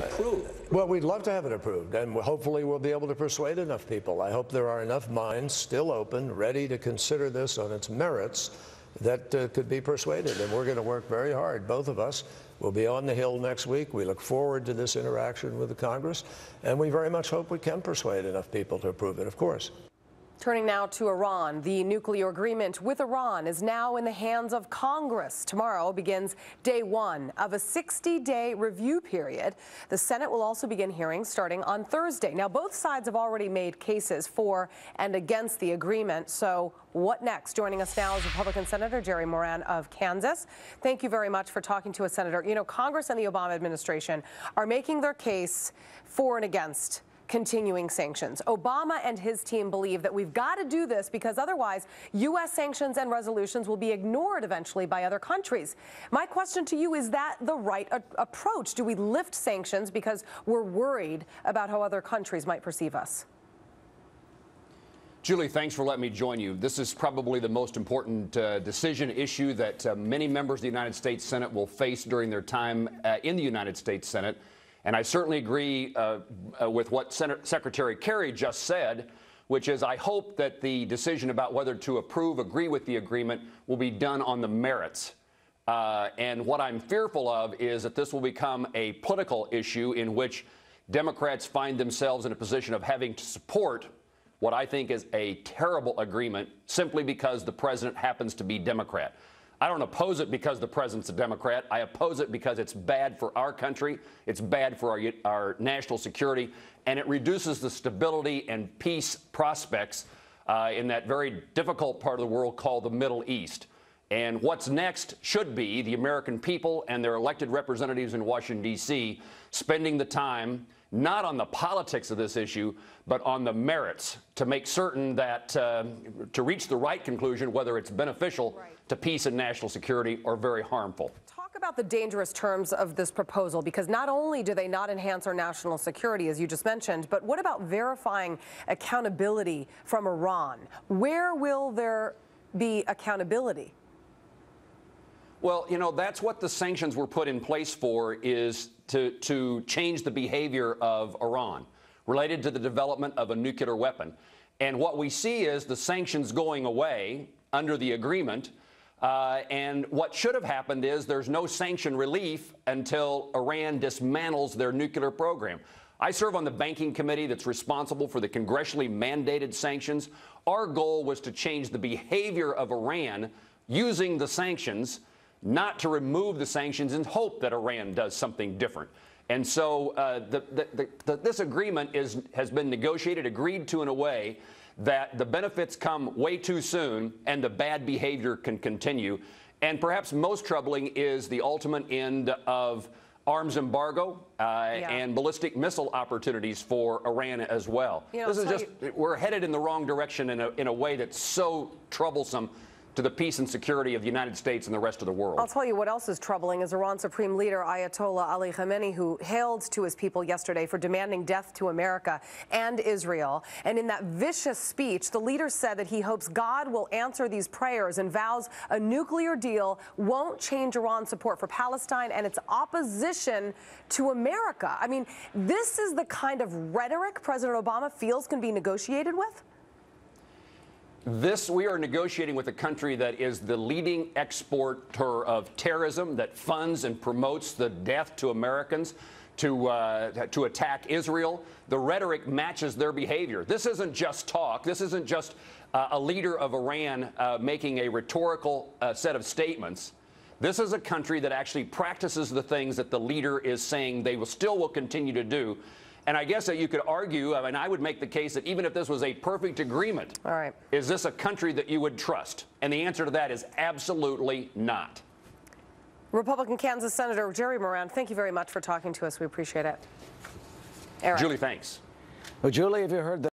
approved. Well, we'd love to have it approved, and hopefully we'll be able to persuade enough people. I hope there are enough minds still open, ready to consider this on its merits that uh, could be persuaded. And we're going to work very hard, both of us. We'll be on the Hill next week. We look forward to this interaction with the Congress, and we very much hope we can persuade enough people to approve it, of course. Turning now to Iran. The nuclear agreement with Iran is now in the hands of Congress. Tomorrow begins day one of a 60 day review period. The Senate will also begin hearings starting on Thursday. Now, both sides have already made cases for and against the agreement. So, what next? Joining us now is Republican Senator Jerry Moran of Kansas. Thank you very much for talking to us, Senator. You know, Congress and the Obama administration are making their case for and against continuing sanctions. Obama and his team believe that we've got to do this because otherwise U.S. sanctions and resolutions will be ignored eventually by other countries. My question to you is that the right approach? Do we lift sanctions because we're worried about how other countries might perceive us? Julie, thanks for letting me join you. This is probably the most important uh, decision issue that uh, many members of the United States Senate will face during their time uh, in the United States Senate. And I certainly agree uh, uh, with what Senator, Secretary Kerry just said, which is I hope that the decision about whether to approve, agree with the agreement will be done on the merits. Uh, and what I'm fearful of is that this will become a political issue in which Democrats find themselves in a position of having to support what I think is a terrible agreement simply because the president happens to be Democrat. I don't oppose it because the president's a Democrat. I oppose it because it's bad for our country, it's bad for our, our national security, and it reduces the stability and peace prospects uh, in that very difficult part of the world called the Middle East. And what's next should be the American people and their elected representatives in Washington, D.C., spending the time not on the politics of this issue, but on the merits to make certain that uh, to reach the right conclusion, whether it's beneficial right. to peace and national security or very harmful. Talk about the dangerous terms of this proposal, because not only do they not enhance our national security, as you just mentioned, but what about verifying accountability from Iran? Where will there be accountability? Well, you know, that's what the sanctions were put in place for is to, to change the behavior of Iran related to the development of a nuclear weapon. And what we see is the sanctions going away under the agreement. Uh, and what should have happened is there's no sanction relief until Iran dismantles their nuclear program. I serve on the banking committee that's responsible for the congressionally mandated sanctions. Our goal was to change the behavior of Iran using the sanctions not to remove the sanctions and hope that Iran does something different. And so uh, the, the, the, this agreement is, has been negotiated, agreed to in a way that the benefits come way too soon and the bad behavior can continue. And perhaps most troubling is the ultimate end of arms embargo uh, yeah. and ballistic missile opportunities for Iran as well. You know, this is just, we're headed in the wrong direction in a, in a way that's so troublesome to the peace and security of the United States and the rest of the world. I'll tell you what else is troubling is Iran Supreme Leader Ayatollah Ali Khamenei, who hailed to his people yesterday for demanding death to America and Israel. And in that vicious speech, the leader said that he hopes God will answer these prayers and vows a nuclear deal won't change Iran's support for Palestine and its opposition to America. I mean, this is the kind of rhetoric President Obama feels can be negotiated with? This, we are negotiating with a country that is the leading exporter of terrorism, that funds and promotes the death to Americans, to, uh, to attack Israel. The rhetoric matches their behavior. This isn't just talk. This isn't just uh, a leader of Iran uh, making a rhetorical uh, set of statements. This is a country that actually practices the things that the leader is saying they will still will continue to do. And I guess that you could argue, I mean, I would make the case that even if this was a perfect agreement, All right. is this a country that you would trust? And the answer to that is absolutely not. Republican Kansas Senator Jerry Moran, thank you very much for talking to us. We appreciate it. Eric. Julie, thanks. Well, Julie, have you heard that?